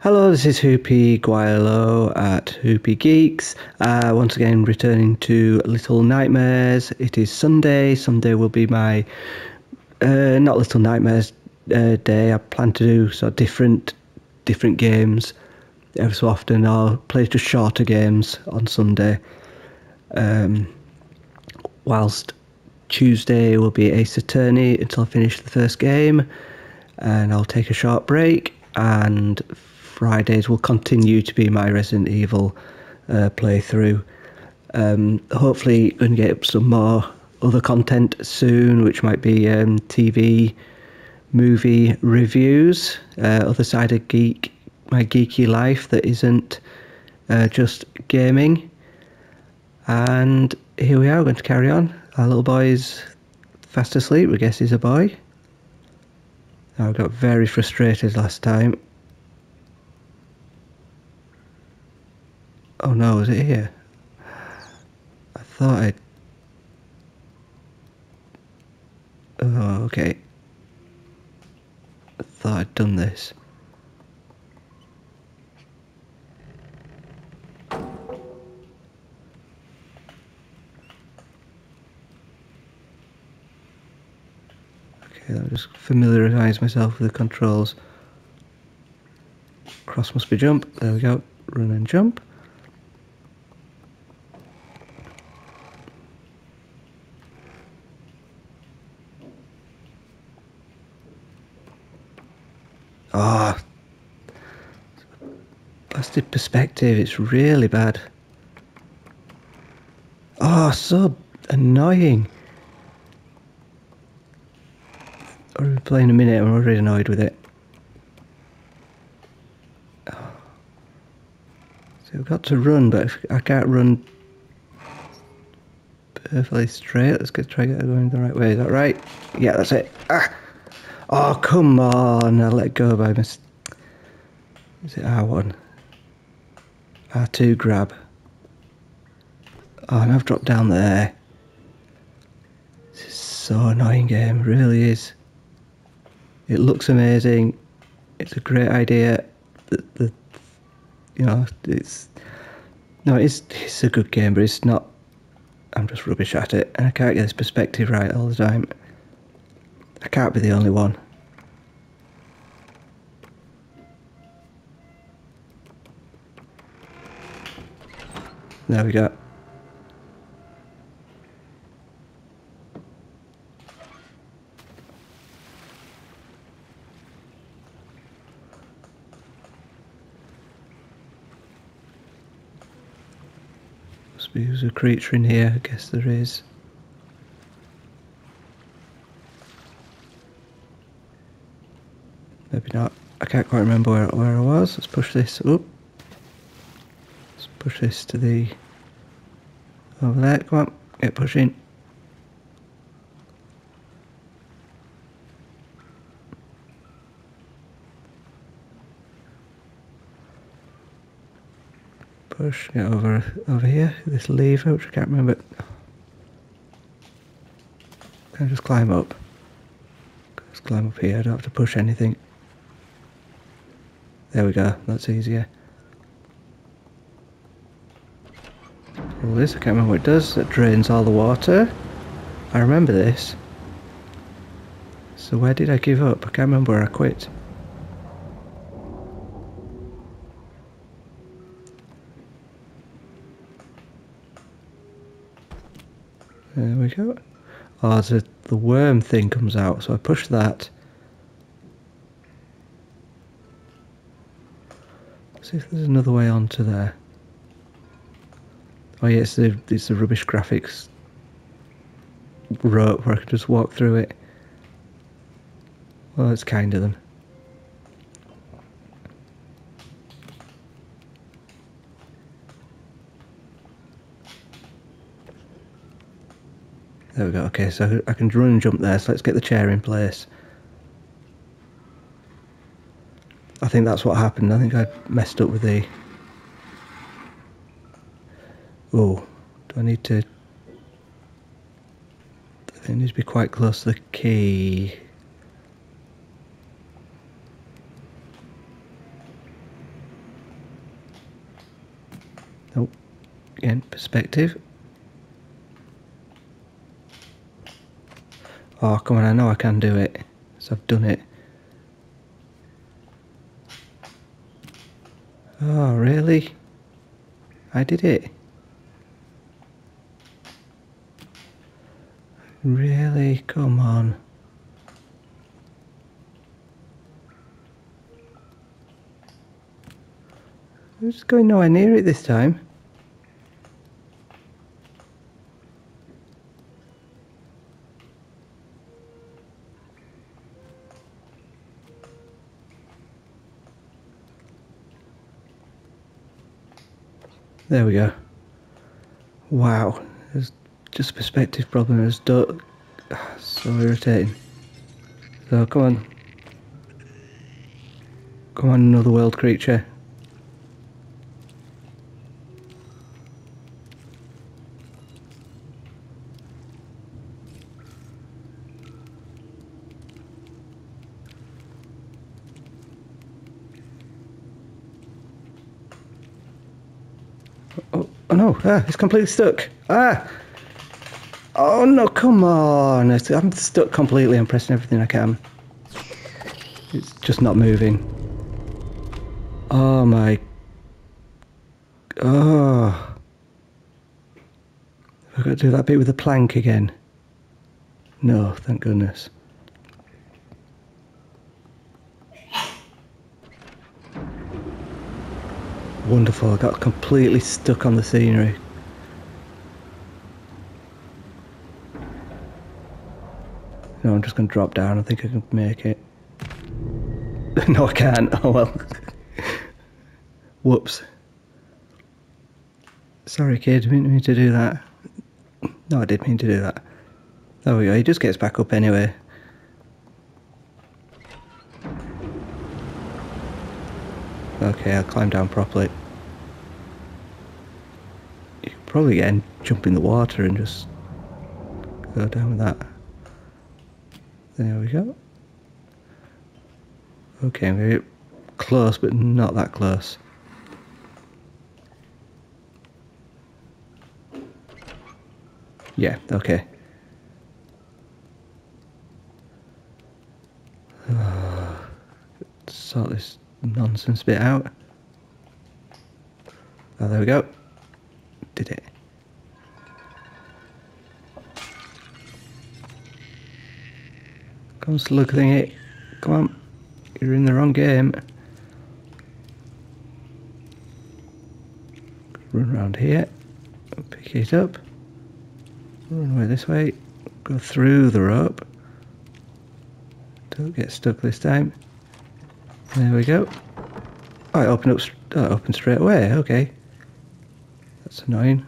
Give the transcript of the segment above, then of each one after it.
Hello, this is Hoopy Guaylo at Hoopy Geeks. Uh, once again, returning to Little Nightmares. It is Sunday. Sunday will be my uh, not Little Nightmares uh, day. I plan to do sort of different different games every so often. I'll play just shorter games on Sunday. Um, whilst Tuesday will be Ace Attorney until I finish the first game, and I'll take a short break. And Fridays will continue to be my Resident Evil uh, playthrough. Um, hopefully, going to get some more other content soon, which might be um, TV, movie reviews, uh, other side of geek, my geeky life that isn't uh, just gaming. And here we are, we're going to carry on. Our little boy is fast asleep. We guess he's a boy. I got very frustrated last time Oh no, is it here? I thought I'd... Oh, okay. I thought I'd done this. Okay, I'll just familiarise myself with the controls. Cross must be jump. There we go. Run and jump. Ah, oh, busted perspective. It's really bad. Oh, so annoying. I'll be playing a minute. I'm already annoyed with it. So I've got to run, but I can't run perfectly straight. Let's get try get going the right way. Is that right? Yeah, that's it. Ah. Oh, come on. I let go by mis... Is it R1? R2 grab. Oh, and I've dropped down there. This is so annoying game. really is. It looks amazing. It's a great idea. The, the, you know, it's... No, it's, it's a good game, but it's not... I'm just rubbish at it. And I can't get this perspective right all the time. I can't be the only one. There we go. Must be a creature in here, I guess there is. Maybe not. I can't quite remember where, where I was. Let's push this. Push this to the... Over there. Come on. Get pushing. Push. Get over over here. This lever, which I can't remember. Can I just climb up? Just climb up here. I don't have to push anything. There we go, that's easier. This, I can't remember what it does. It drains all the water. I remember this. So where did I give up? I can't remember where I quit. There we go. Oh, the, the worm thing comes out, so I push that. see if there's another way onto there. Oh yeah, it's the, it's the rubbish graphics rope where I can just walk through it. Well, it's kind of them. There we go, okay, so I can run and jump there, so let's get the chair in place. I think that's what happened. I think I messed up with the... Oh, do I need to... I think needs to be quite close to the key. Nope. Again, perspective. Oh, come on, I know I can do it. So I've done it. Oh, really? I did it. Really? Come on. I'm just going nowhere near it this time. There we go. Wow, it's just perspective problem. It's do- so irritating. So come on, come on, another world creature. Oh, oh no, ah, it's completely stuck. Ah! Oh no, come on. I'm stuck completely. I'm pressing everything I can. It's just not moving. Oh my. Oh. I've got to do that bit with the plank again. No, thank goodness. Wonderful, I got completely stuck on the scenery. I'm just going to drop down. I think I can make it. no, I can't. Oh well. Whoops. Sorry, kid. Didn't mean to do that. No, I did mean to do that. There we go. He just gets back up anyway. Okay, I'll climb down properly. You could probably get jump in the water and just go down with that. There we go. Okay, we're close, but not that close. Yeah, okay. sort this nonsense bit out. Oh, there we go. Did it. Come slug thingy. Come on. You're in the wrong game. Run around here. Pick it up. Run away this way. Go through the rope. Don't get stuck this time. There we go. Oh, it opened up. Oh, it opened straight away. Okay. That's annoying.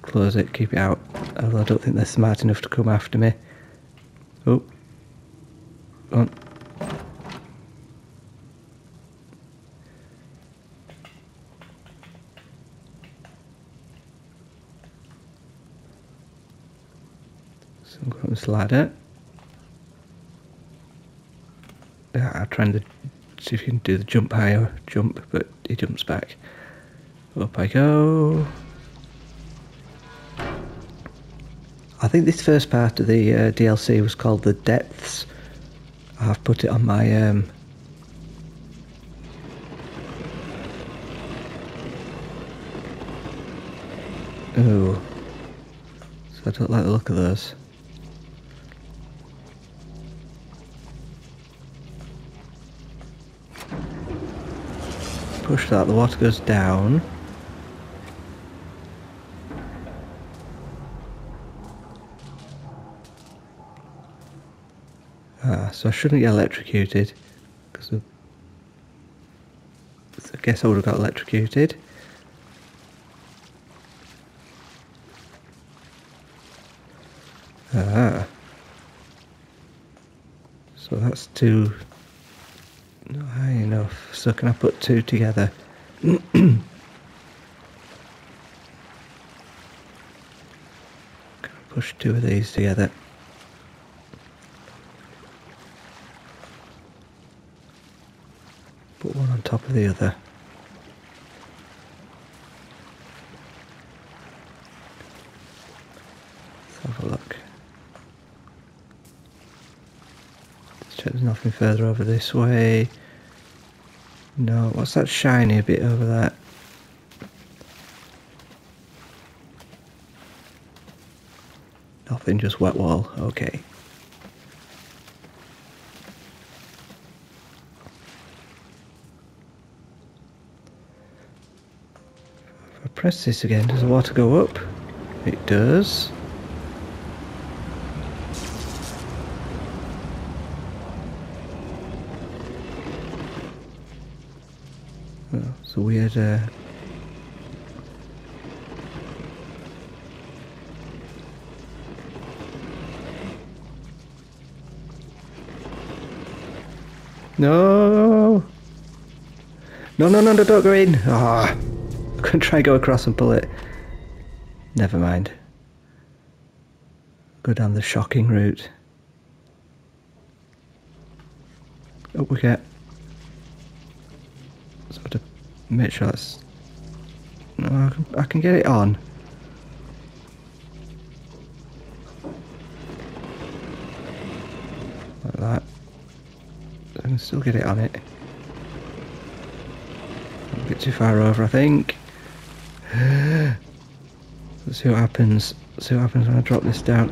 Close it. Keep it out. Although I don't think they're smart enough to come after me. Oh. On. So I'm going this ladder. Yeah, I'm trying to see if you can do the jump higher jump, but he jumps back. Up I go. I think this first part of the uh, DLC was called The Depths. I've put it on my um, Oh. So I don't like the look of those. Push that, the water goes down. Ah, so I shouldn't get electrocuted. Because of... I guess I would have got electrocuted. Ah. So that's two not high enough. So can I put two together? can I push two of these together? top of the other. Let's have a look. Let's check there's nothing further over this way. No, what's that shiny bit over there? Nothing, just wet wall, okay. Press this again, does the water go up? It does. Oh, it's a weird uh, No. No, no, no, no, don't go in. Ah, To try and go across and pull it. Never mind. Go down the shocking route. Up we get. So to make sure that's. No, I can, I can get it on. Like that. I can still get it on it. A bit too far over, I think. Let's see what happens. Let's See what happens when I drop this down.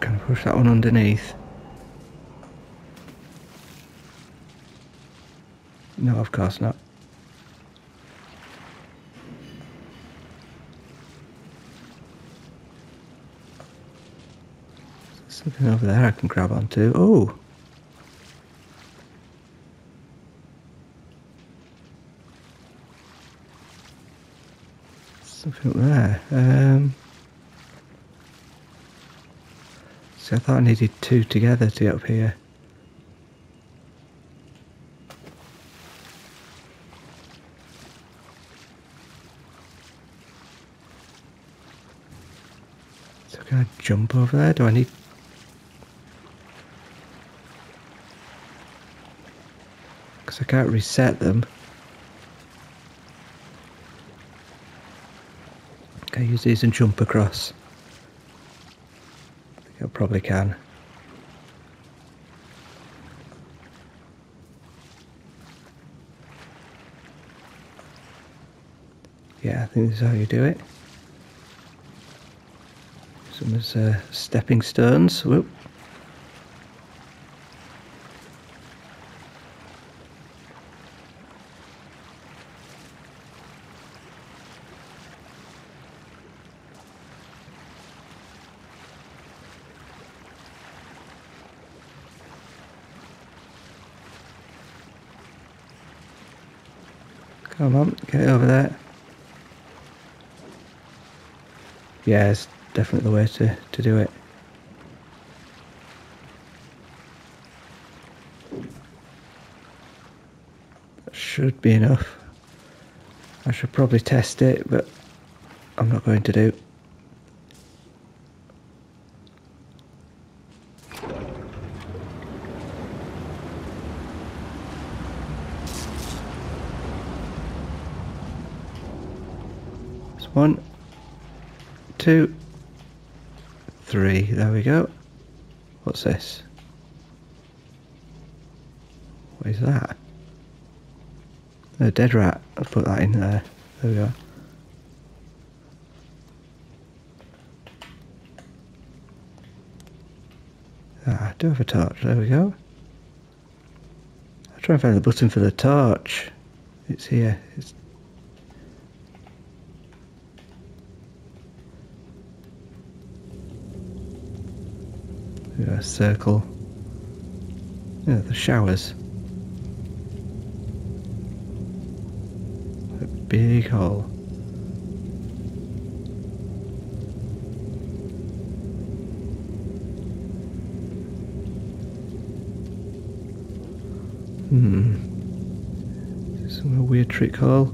Can I push that one underneath? No, of course not. Something over there I can grab onto. Oh! Something up there. Um, I thought I needed two together to get up here. So can I jump over there? Do I need because I can't reset them. Use these and jump across? I think I probably can. Yeah, I think this is how you do it. Some uh, stepping stones. Whoop. Come on, get over there. Yeah, it's definitely the way to, to do it. That should be enough. I should probably test it, but I'm not going to do. One, two, three. There we go. What's this? What is that? A dead rat. I'll put that in there. There we go. Ah, I do have a torch. There we go. I'll try and find the button for the torch. It's here. It's a circle. Yeah, the showers. A big hole. Hmm. Some weird trick hole.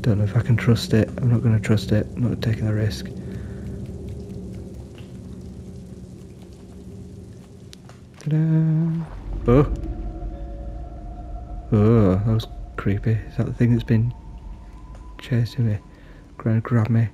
Don't know if I can trust it. I'm not going to trust it. I'm not taking the risk. Oh. Oh, that was creepy. Is that the thing that's been chasing me, trying to grab me.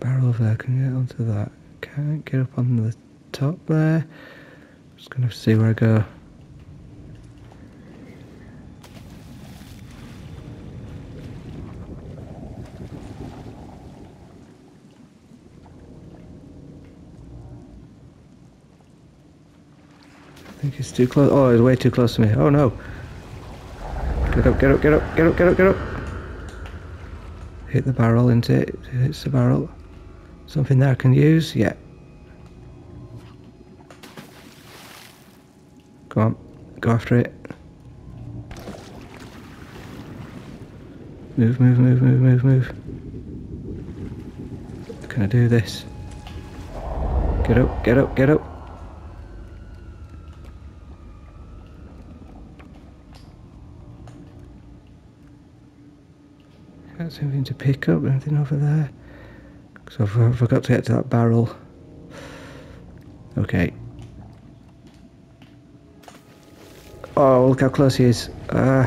Barrel there, can you get onto that? Can't get up on the top there. Just gonna see where I go. I think it's too close. Oh, it's way too close to me. Oh no. Get up, get up, get up, get up, get up, get up. Hit the barrel into it. It hits the barrel. Something that I can use? Yeah. Go on. Go after it. Move, move, move, move, move, move. Can I do this? Get up, get up, get up. See anything to pick up, anything over there. So I've forgot to get to that barrel. Okay. Oh, look how close he is. Uh.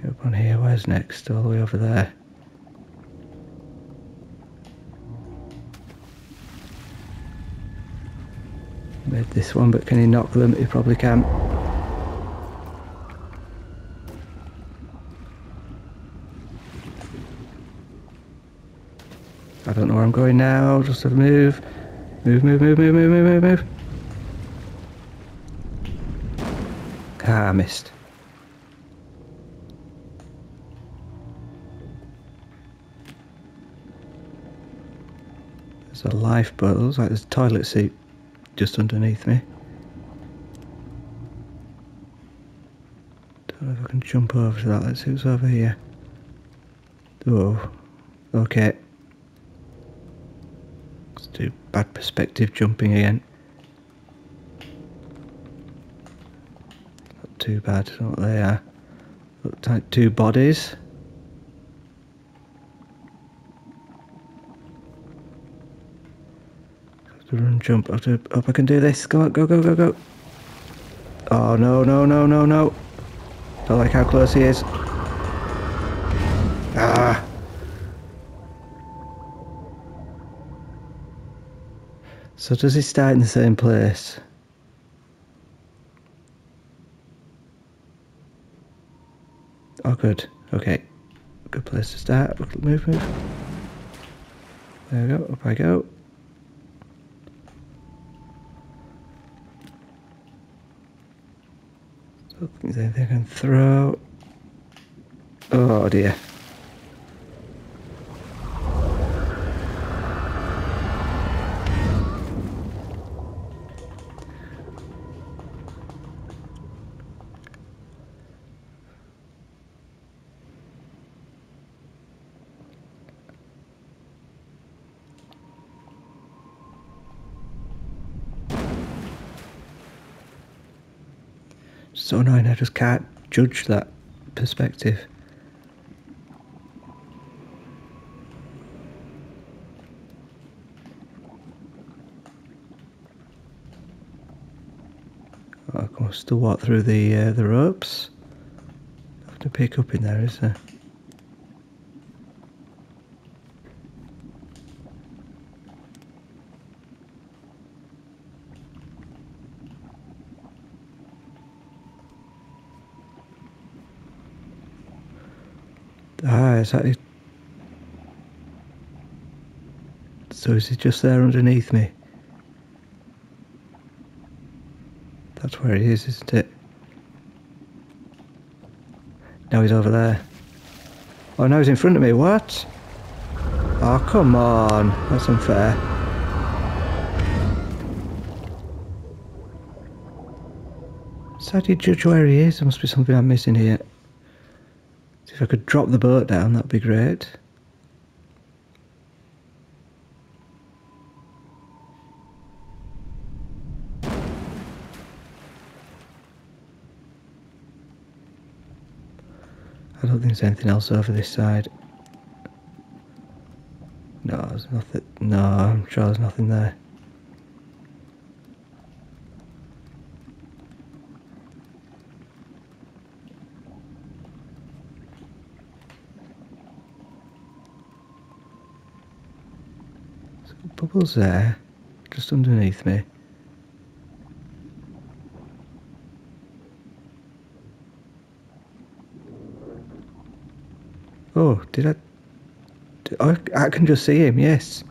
Get up on here. Where's next? All the way over there. This one, but can he knock them? He probably can. I don't know where I'm going now. Just have a move. Move, move, move, move, move, move, move, move. Ah, missed. There's a lifeboat. Looks like there's a toilet seat just underneath me. Don't know if I can jump over to that. Let's see what's over here. Oh, okay. Let's do bad perspective jumping again. Not too bad, what they are. Look like two bodies. Run, jump. Have to, I can do this. Go on, go, go, go, go. Oh, no, no, no, no, no. Don't like how close he is. Ah. So does he start in the same place? Oh, good. Okay. Good place to start. Move, move. There we go. Up I go. I can throw? Oh dear. so annoying. I just can't judge that perspective. I can still walk through the uh, the ropes. Have to pick up in there, is there? Ah, is that it? So is he just there underneath me? That's where he is, isn't it? Now he's over there. Oh, now he's in front of me. What? Oh, come on. That's unfair. So how do you judge where he is? There must be something I'm missing here. If I could drop the boat down, that'd be great. I don't think there's anything else over this side. No, there's nothing. No, I'm sure there's nothing there. So bubbles there, just underneath me. Oh, did I? Did, I can just see him. Yes.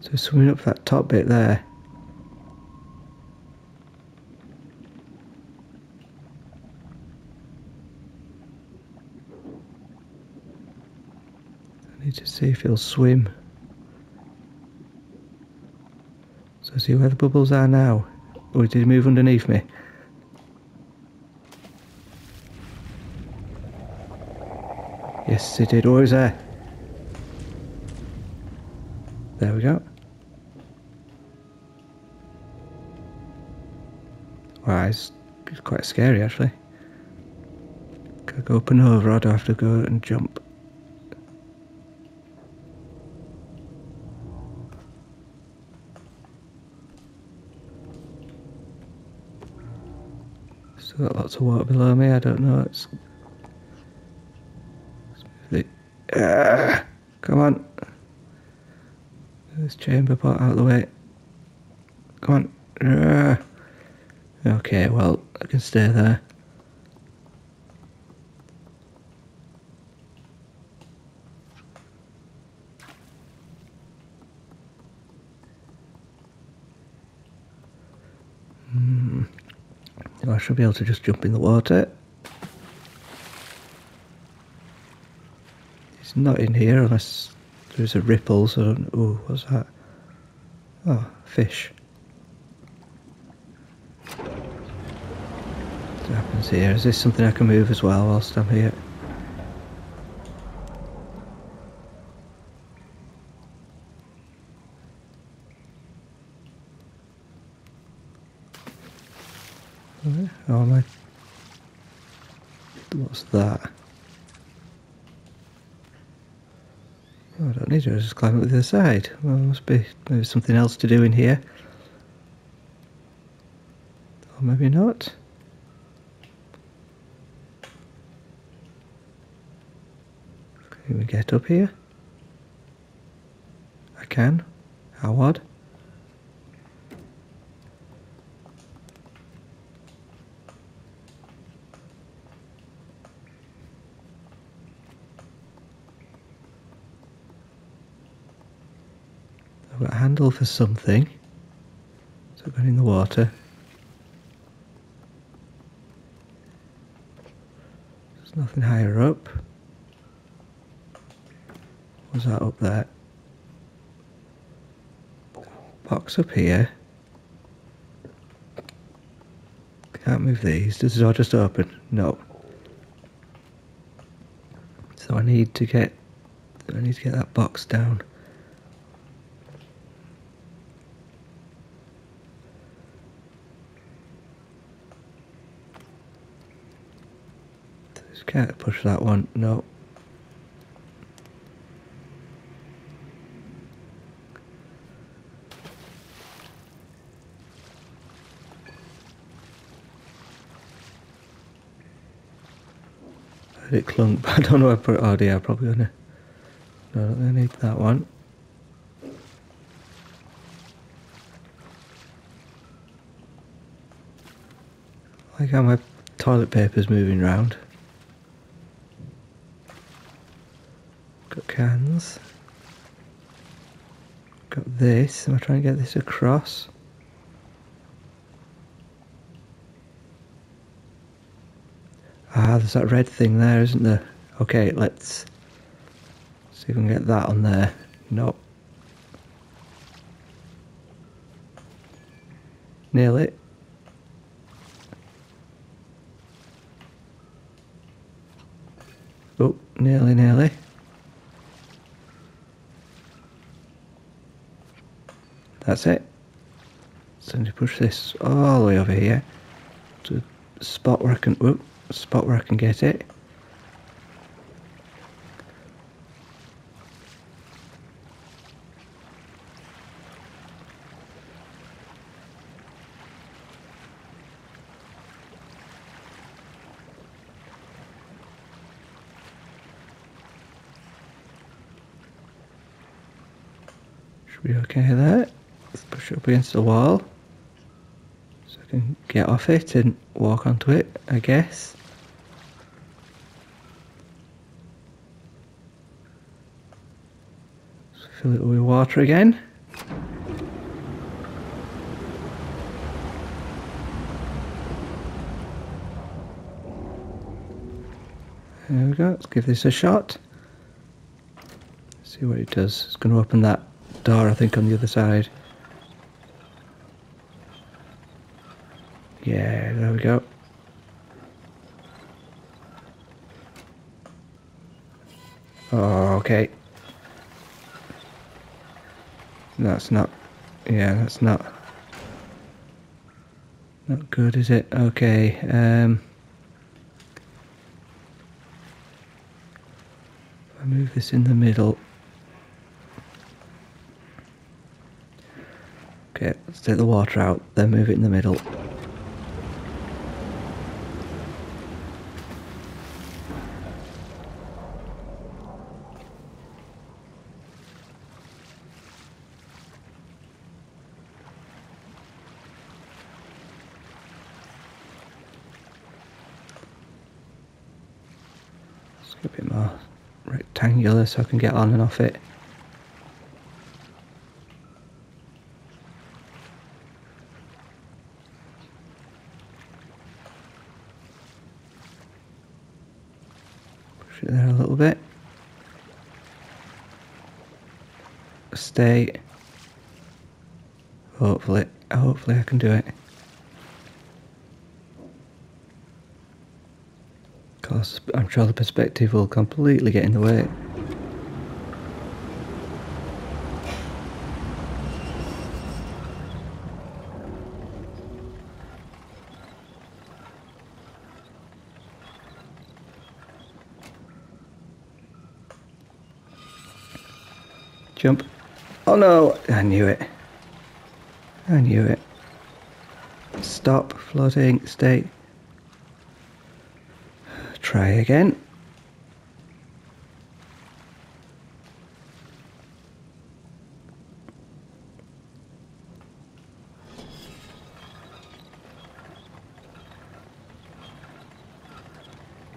So swimming up that top bit there. I need to see if he'll swim. So see where the bubbles are now. Oh, or did he move underneath me? Yes, he did. Oh, was there. There we go. Wow, it's, quite scary actually. Go up and over or do I have to go and jump? Lots of water below me, I don't know, it's uh, come on. This chamber pot out of the way. Come on. Uh, okay, well, I can stay there. Hmm. I should be able to just jump in the water. It's not in here unless there's a ripple, so... I don't... Oh, what's that? Oh, fish. What happens here? Is this something I can move as well whilst I'm here? Oh my... What's that? Oh, I to, just climb up the other side. Well, there must be maybe something else to do in here. Or maybe not. Can we get up here? I can. How odd. Got a handle for something. So going in the water. There's nothing higher up. Was that up there? Box up here. Can't move these. Does the door just open? No. So I need to get I need to get that box down. Just can't push that one. No. it clunk, but I don't know where I put it. Oh dear, I'm probably gonna. No, I don't think I need that one. Like how my toilet paper's moving around. Got cans. Got this. Am I trying to get this across? Ah, there's that red thing there, isn't there? Okay, let's see if we can get that on there. Nope. Nearly. Oh, That's it. So I need to push this all the way over here to a spot where I can. Whoop, spot where I can get it. Should be okay there. Let's push it up against the wall. So I can get off it and walk onto it, I guess. Let's fill it with water again. There we go, let's give this a shot. See what it does. It's going to open that door, I think, on the other side. Yeah, there we go. Oh, okay. That's not, yeah, that's not, not good, is it? Okay, um, I move this in the middle. Okay, let's take the water out, then move it in the middle. A bit more rectangular so I can get on and off it. Push it there a little bit. Stay. Hopefully, hopefully I can do it. I'm the perspective will completely get in the way. Jump. Oh no! I knew it. I knew it. Stop floating. Stay. Try again.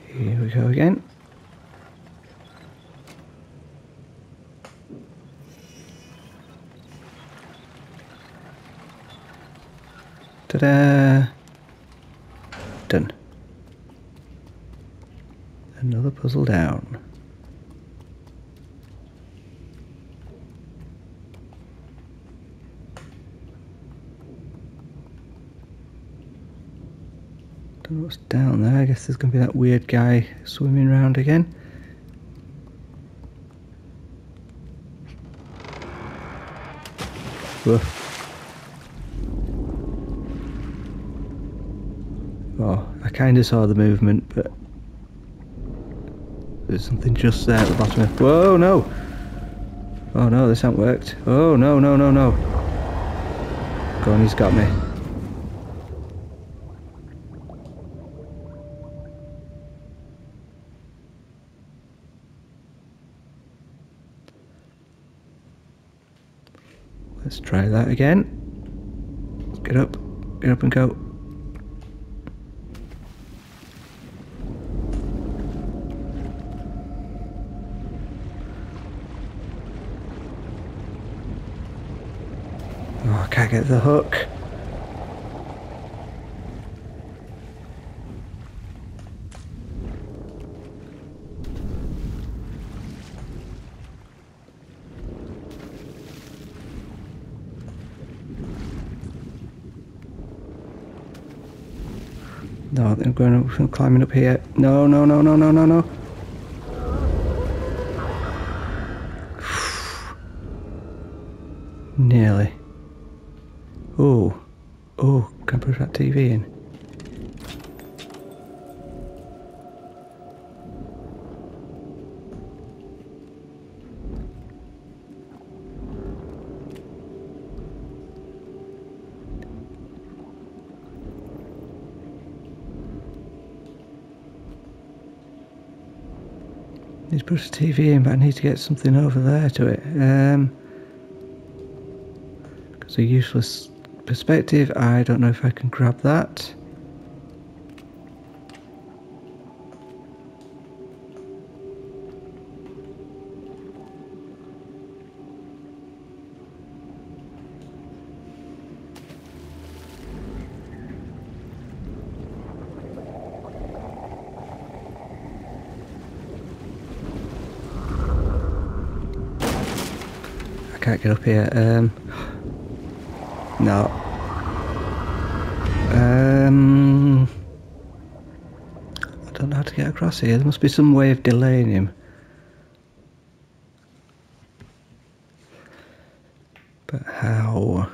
Here we go again. Ta-da! Done. Another puzzle down. Don't know what's down there. I guess there's going to be that weird guy swimming around again. Woof. Oh, I kind of saw the movement, but there's something just there at the bottom of... Whoa, no! Oh no, this hasn't worked. Oh no, no, no, no. Go on, he's got me. Let's try that again. Get up, get up and go. Oh, I can't get the hook. No, I'm going up, I'm climbing up here. No, no, no, no, no, no, no. TV in. Need to put a TV in, but I need to get something over there to it. Um, because a useless perspective. I don't know if I can grab that. I can't get up here. Um, no. Um, I don't know how to get across here. There must be some way of delaying him. But how?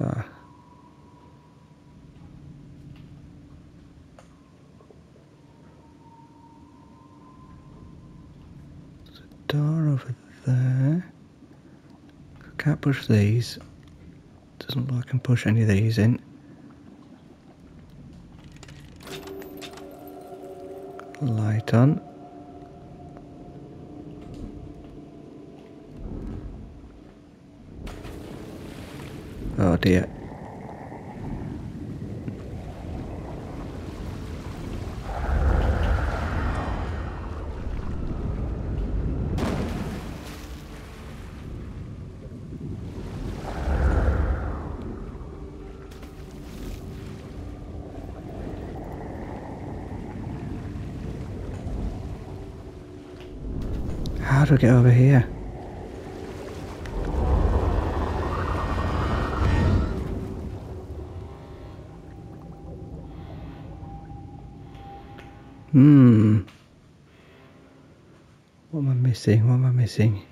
Ah. There's a door over there. Can't push these. Doesn't look like I can push any of these in. Light on. Oh dear. How do I get over here? Hmm. What am I missing? What am I missing?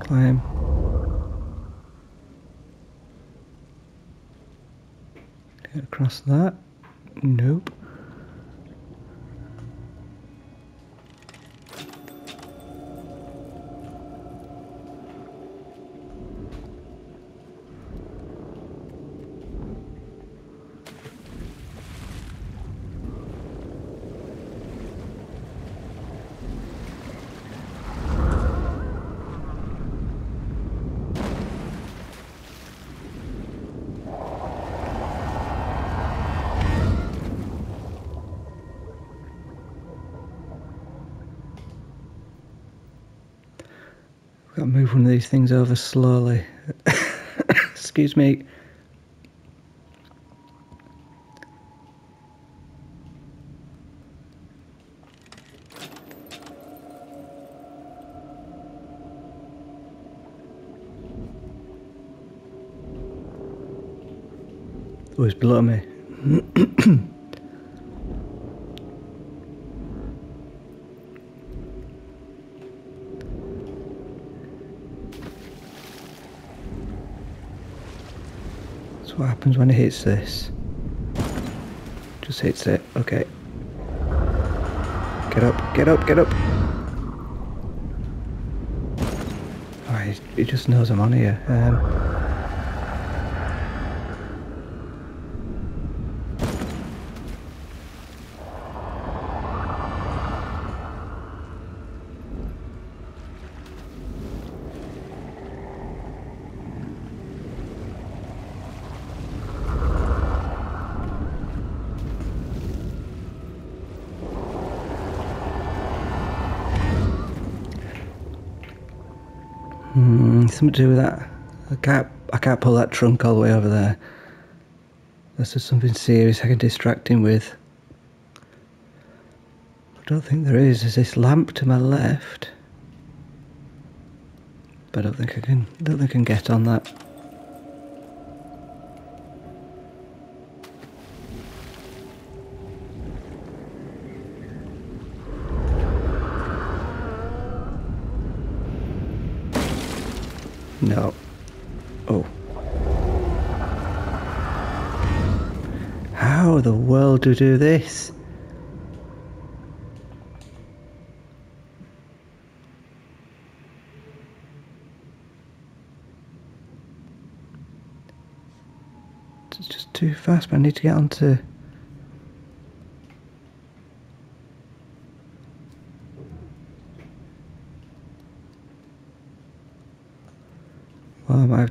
Climb. Get across that. Nope. Got to move one of these things over slowly. Excuse me. Oh, it's below me. That's what happens when it hits this. Just hits it. Okay. Get up, get up, get up. Oh, he, he just knows I'm on here. Um, Hmm, something to do with that. I can't. I can't pull that trunk all the way over there. That's just something serious I can distract him with. I don't think there is. There's this lamp to my left, but I don't think I can. I Don't think I can get on that. No. Oh. How the world do do this? It's just too fast, but I need to get onto...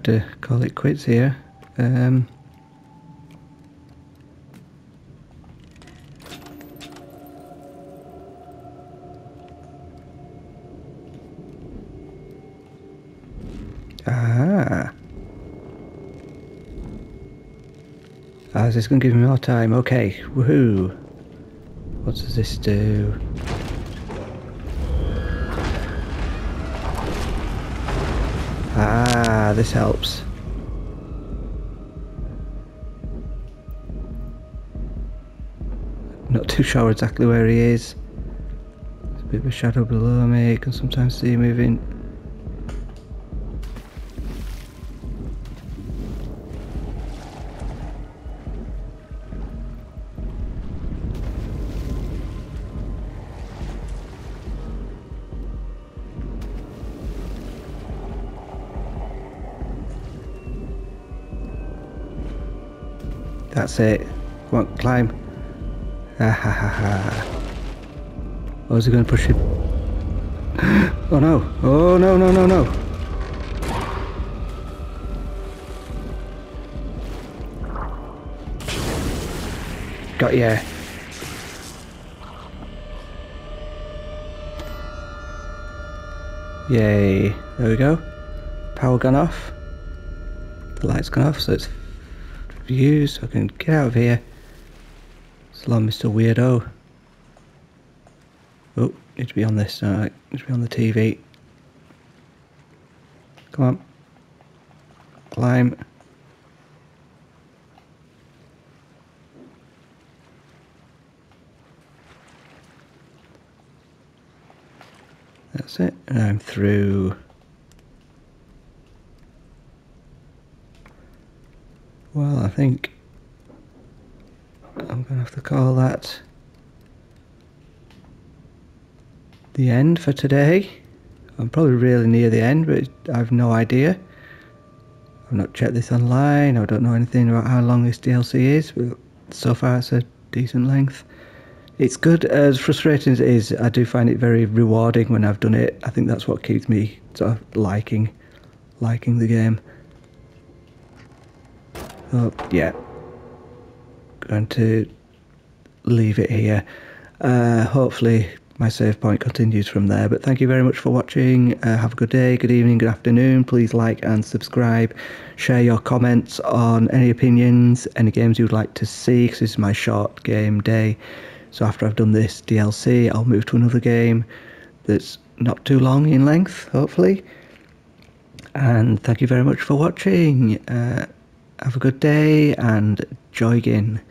to call it quits here. Um, ah. Ah, is this going to give me more time? Okay, woohoo. What does this do? This helps. Not too sure exactly where he is. There's a bit of a shadow below me. You can sometimes see him moving. That's it. Come on, climb. Ah ha ha ha. Oh, is he going to push him? oh no. Oh no, no, no, no. Got ya. Yay. There we go. Power gone off. The light's gone off, so it's views. I can get out of here. So long, Mr. Weirdo. Oh, need to be on this. Uh, need to be on the TV. Come on. Climb. That's it. And I'm through. Well, I think I'm going to have to call that the end for today. I'm probably really near the end, but I've no idea. I've not checked this online. I don't know anything about how long this DLC is, but so far it's a decent length. It's good, as frustrating as it is, I do find it very rewarding when I've done it. I think that's what keeps me sort of liking, liking the game. Oh, yeah. Going to leave it here. Uh, hopefully my save point continues from there. But thank you very much for watching. Uh, have a good day, good evening, good afternoon. Please like and subscribe. Share your comments on any opinions, any games you would like to see, because this is my short game day. So after I've done this DLC, I'll move to another game that's not too long in length, hopefully. And thank you very much for watching. Uh, have a good day and joy in.